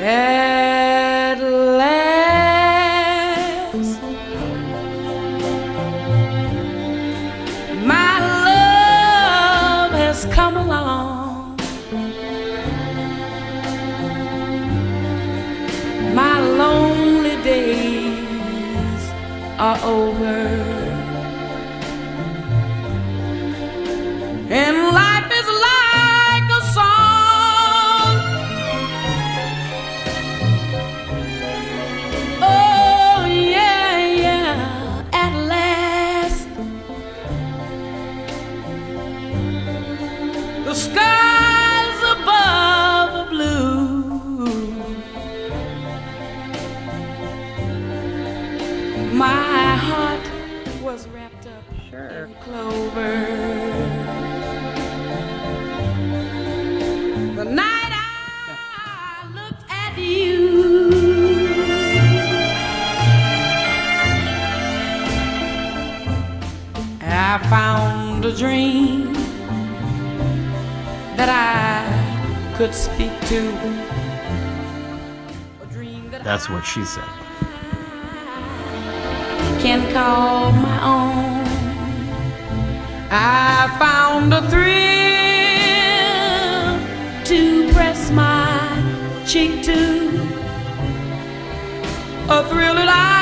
At last, my love has come along. My lonely days are over. And The skies above are blue. My heart was wrapped up sure. in clover. The night I looked at you, I found a dream that I could speak to. A dream that That's what she said. can call my own. I found a thrill to press my cheek to, a thrill that I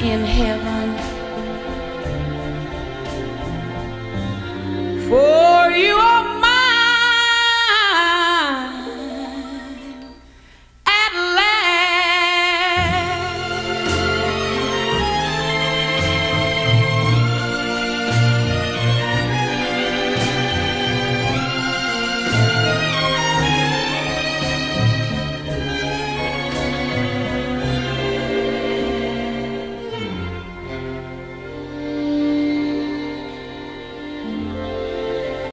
in heaven.